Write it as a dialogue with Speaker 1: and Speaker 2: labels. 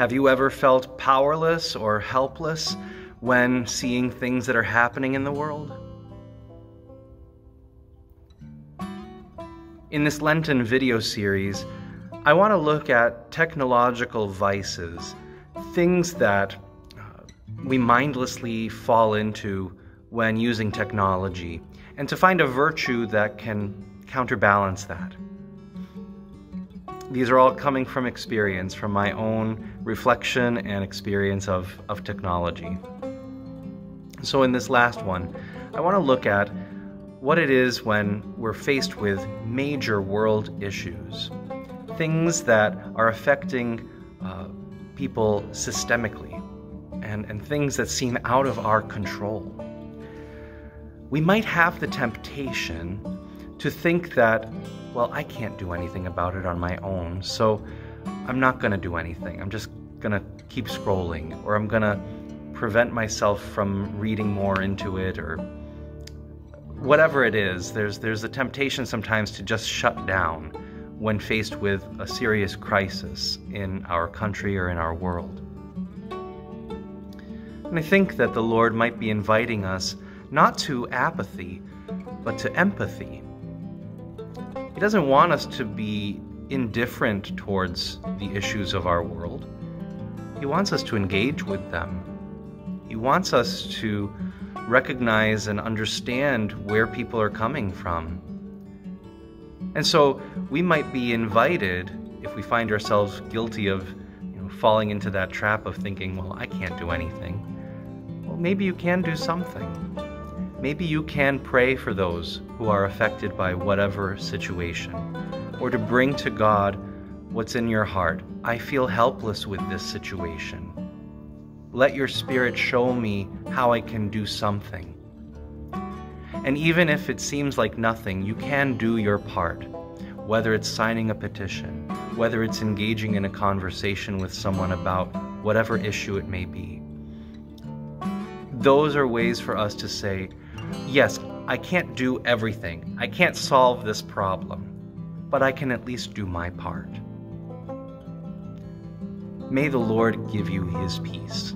Speaker 1: Have you ever felt powerless or helpless when seeing things that are happening in the world? In this Lenten video series, I want to look at technological vices, things that uh, we mindlessly fall into when using technology, and to find a virtue that can counterbalance that. These are all coming from experience, from my own reflection and experience of, of technology. So, in this last one, I want to look at what it is when we're faced with major world issues, things that are affecting uh, people systemically, and, and things that seem out of our control. We might have the temptation to think that, well, I can't do anything about it on my own, so I'm not going to do anything. I'm just going to keep scrolling, or I'm going to prevent myself from reading more into it, or whatever it is. There's, there's a temptation sometimes to just shut down when faced with a serious crisis in our country or in our world. And I think that the Lord might be inviting us not to apathy, but to empathy he doesn't want us to be indifferent towards the issues of our world. He wants us to engage with them. He wants us to recognize and understand where people are coming from. And so we might be invited, if we find ourselves guilty of you know, falling into that trap of thinking, well, I can't do anything. Well, maybe you can do something. Maybe you can pray for those who are affected by whatever situation, or to bring to God what's in your heart. I feel helpless with this situation. Let your Spirit show me how I can do something. And even if it seems like nothing, you can do your part, whether it's signing a petition, whether it's engaging in a conversation with someone about whatever issue it may be. Those are ways for us to say, yes, I can't do everything. I can't solve this problem, but I can at least do my part. May the Lord give you his peace.